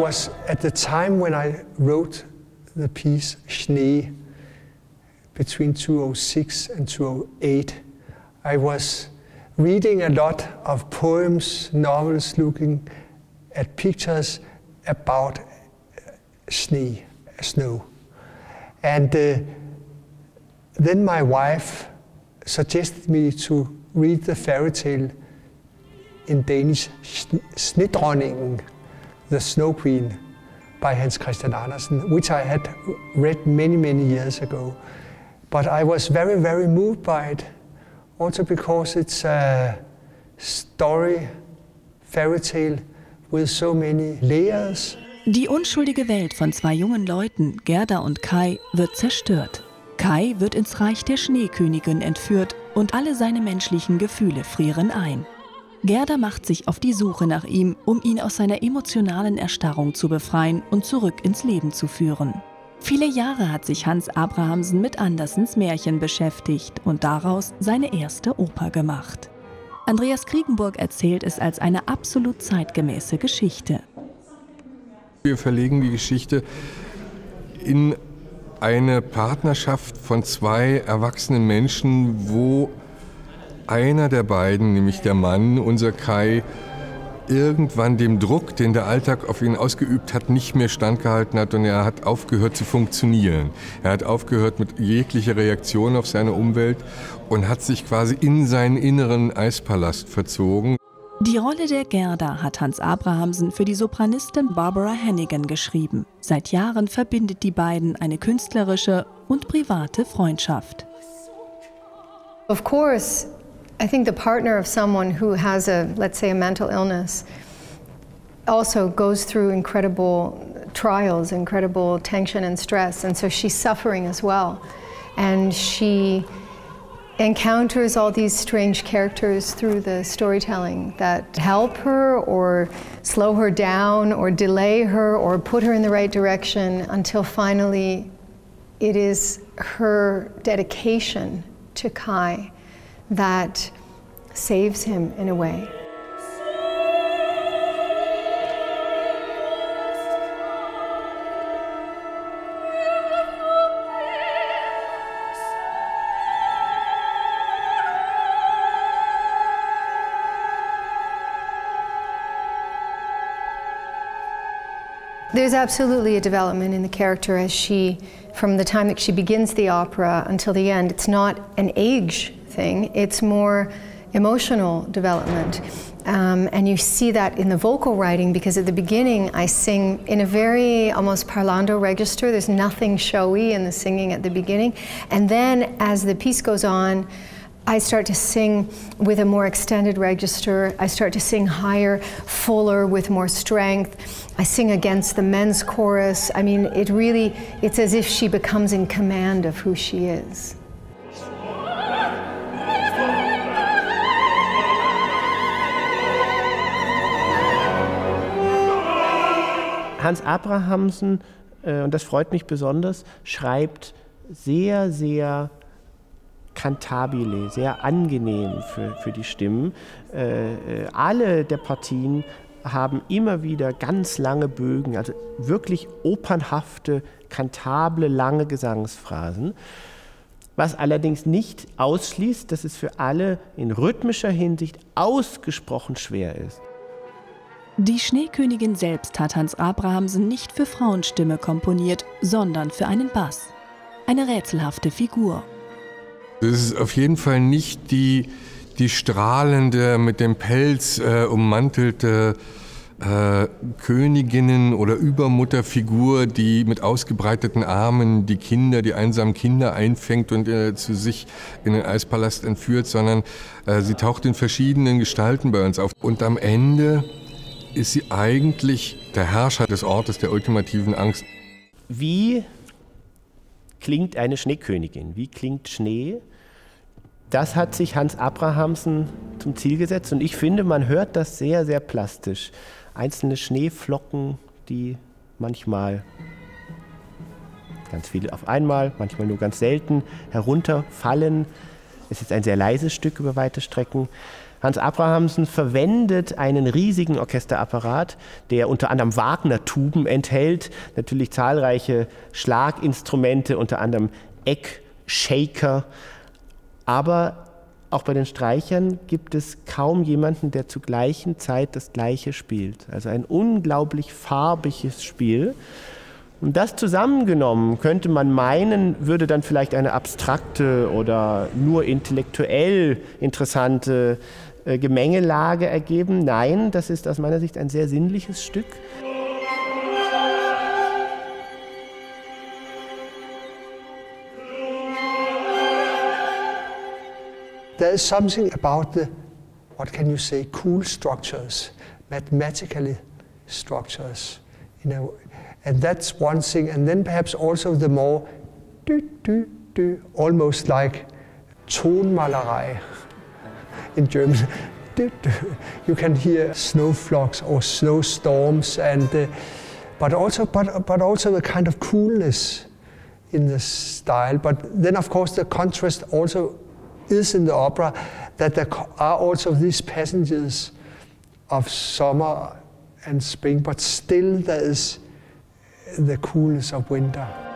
was at the time when I wrote the piece Schnee between 2006 and 2008, I was reading a lot of poems, novels, looking at pictures about snow, snow. And uh, then my wife suggested me to read the fairy tale in Danish, Snedronningen, the Snow Queen, by Hans Christian Andersen, which I had read many, many years ago. But I was very, very moved by it, also because it's a story, fairy tale with so many layers. Die unschuldige Welt von zwei jungen Leuten, Gerda und Kai, wird zerstört. Kai wird ins Reich der Schneekönigin entführt und alle seine menschlichen Gefühle frieren ein. Gerda macht sich auf die Suche nach ihm, um ihn aus seiner emotionalen Erstarrung zu befreien und zurück ins Leben zu führen. Viele Jahre hat sich Hans Abrahamsen mit Andersens Märchen beschäftigt und daraus seine erste Oper gemacht. Andreas Kriegenburg erzählt es als eine absolut zeitgemäße Geschichte. Wir verlegen die Geschichte in eine Partnerschaft von zwei erwachsenen Menschen, wo einer der beiden, nämlich der Mann, unser Kai, irgendwann dem Druck, den der Alltag auf ihn ausgeübt hat, nicht mehr standgehalten hat und er hat aufgehört zu funktionieren. Er hat aufgehört mit jeglicher Reaktion auf seine Umwelt und hat sich quasi in seinen inneren Eispalast verzogen. Die Rolle der Gerda hat Hans Abrahamsen für die Sopranistin Barbara Hannigan geschrieben. Seit Jahren verbindet die beiden eine künstlerische und private Freundschaft. Of course, I think the partner of someone who has a, let's say, a mental illness also goes through incredible trials, incredible tension and stress, and so she's suffering as well. And she encounters all these strange characters through the storytelling that help her or slow her down or delay her or put her in the right direction until finally it is her dedication to Kai that saves him in a way. There's absolutely a development in the character as she, from the time that she begins the opera until the end, it's not an age thing, it's more emotional development. Um, and you see that in the vocal writing because at the beginning I sing in a very almost parlando register. There's nothing showy in the singing at the beginning. And then as the piece goes on, I start to sing with a more extended register. I start to sing higher, fuller, with more strength. I sing against the men's chorus. I mean, it really, it's as if she becomes in command of who she is. Hans Abrahamsen, äh, und das freut mich besonders, schreibt sehr, sehr kantabile, sehr angenehm für, für die Stimmen. Äh, äh, alle der Partien haben immer wieder ganz lange Bögen, also wirklich opernhafte, kantable, lange Gesangsphrasen. Was allerdings nicht ausschließt, dass es für alle in rhythmischer Hinsicht ausgesprochen schwer ist. Die Schneekönigin selbst hat Hans Abrahamsen nicht für Frauenstimme komponiert, sondern für einen Bass. Eine rätselhafte Figur. Das ist auf jeden Fall nicht die, die strahlende, mit dem Pelz äh, ummantelte äh, Königinnen- oder Übermutterfigur, die mit ausgebreiteten Armen die Kinder, die einsamen Kinder einfängt und äh, zu sich in den Eispalast entführt, sondern äh, sie taucht in verschiedenen Gestalten bei uns auf. Und am Ende ist sie eigentlich der Herrscher des Ortes der ultimativen Angst. Wie klingt eine Schneekönigin? Wie klingt Schnee? Das hat sich Hans Abrahamsen zum Ziel gesetzt und ich finde, man hört das sehr, sehr plastisch. Einzelne Schneeflocken, die manchmal ganz viele auf einmal, manchmal nur ganz selten herunterfallen. Es ist ein sehr leises Stück über weite Strecken. Hans Abrahamsen verwendet einen riesigen Orchesterapparat, der unter anderem Wagner-Tuben enthält, natürlich zahlreiche Schlaginstrumente, unter anderem Eck-Shaker. Aber auch bei den Streichern gibt es kaum jemanden, der zur gleichen Zeit das Gleiche spielt. Also ein unglaublich farbiges Spiel. Und das zusammengenommen könnte man meinen, würde dann vielleicht eine abstrakte oder nur intellektuell interessante äh, Gemengelage ergeben. Nein, das ist aus meiner Sicht ein sehr sinnliches Stück. There is something about the, what can you say, cool structures, mathematically structures, you know, and that's one thing. And then perhaps also the more, do, do, do, almost like Tonmalerei in German. You can hear snowflakes or snowstorms, and uh, but also but but also a kind of coolness in the style. But then, of course, the contrast also is in the opera that there are also these passages of summer and spring, but still there is the coolness of winter.